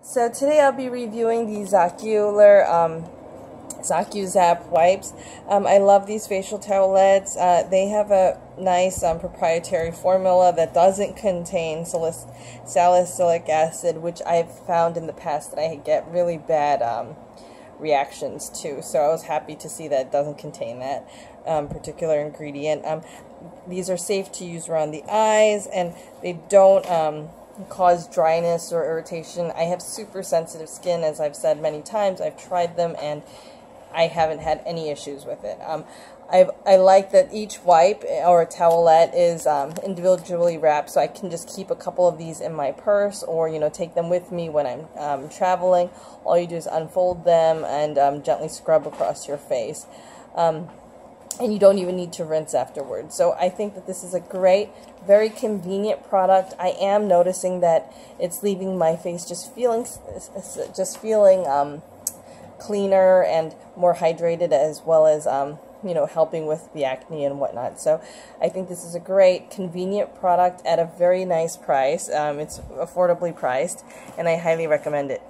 So today I'll be reviewing the Zocular um, ZocuZap wipes. Um, I love these facial towelettes. Uh, they have a nice um, proprietary formula that doesn't contain salicylic acid, which I've found in the past that I get really bad um, reactions to. So I was happy to see that it doesn't contain that um, particular ingredient. Um, these are safe to use around the eyes, and they don't um, cause dryness or irritation. I have super sensitive skin, as I've said many times. I've tried them, and I haven't had any issues with it. Um, I I like that each wipe or towelette is um, individually wrapped, so I can just keep a couple of these in my purse, or you know, take them with me when I'm um, traveling. All you do is unfold them and um, gently scrub across your face. And you don't even need to rinse afterwards. So I think that this is a great, very convenient product. I am noticing that it's leaving my face just feeling, just feeling um, cleaner and more hydrated, as well as um, you know helping with the acne and whatnot. So I think this is a great, convenient product at a very nice price. Um, it's affordably priced, and I highly recommend it.